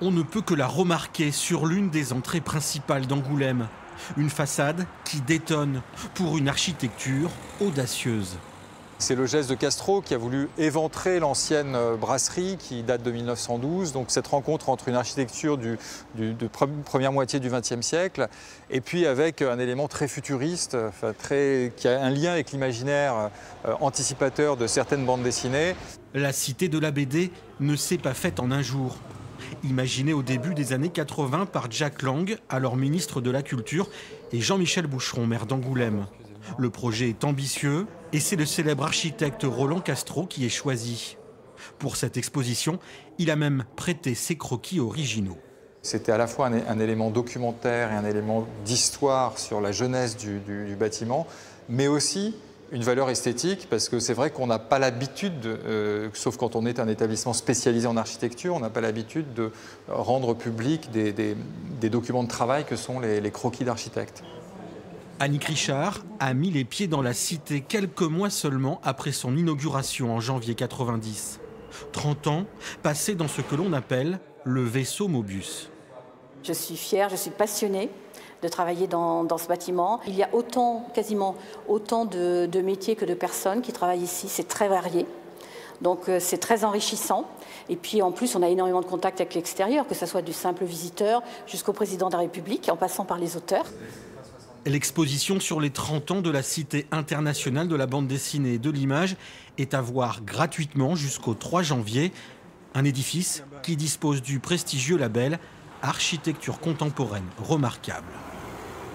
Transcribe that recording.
on ne peut que la remarquer sur l'une des entrées principales d'Angoulême. Une façade qui détonne pour une architecture audacieuse. C'est le geste de Castro qui a voulu éventrer l'ancienne euh, brasserie qui date de 1912. Donc cette rencontre entre une architecture du, de première moitié du XXe siècle et puis avec un élément très futuriste, très, qui a un lien avec l'imaginaire euh, anticipateur de certaines bandes dessinées. La cité de la BD ne s'est pas faite en un jour. Imaginée au début des années 80 par Jack Lang, alors ministre de la Culture, et Jean-Michel Boucheron, maire d'Angoulême. Le projet est ambitieux et c'est le célèbre architecte Roland Castro qui est choisi. Pour cette exposition, il a même prêté ses croquis originaux. C'était à la fois un, élément documentaire et un élément d'histoire sur la jeunesse du, bâtiment, mais aussi une valeur esthétique, parce que c'est vrai qu'on n'a pas l'habitude, euh, sauf quand on est un établissement spécialisé en architecture, on n'a pas l'habitude de rendre public des, documents de travail que sont les croquis d'architectes. Annick Richard a mis les pieds dans la cité quelques mois seulement après son inauguration en janvier 90. 30 ans passés dans ce que l'on appelle le vaisseau Mobus. Je suis fière, je suis passionnée de travailler dans, ce bâtiment. Il y a autant, quasiment autant de, métiers que de personnes qui travaillent ici. C'est très varié. Donc euh, c'est très enrichissant. Et puis en plus, on a énormément de contacts avec l'extérieur, que ce soit du simple visiteur jusqu'au président de la République, en passant par les auteurs. L'exposition sur les 30 ans de la Cité internationale de la bande dessinée et de l'image est à voir gratuitement jusqu'au 3 janvier. Un édifice qui dispose du prestigieux label Architecture contemporaine remarquable.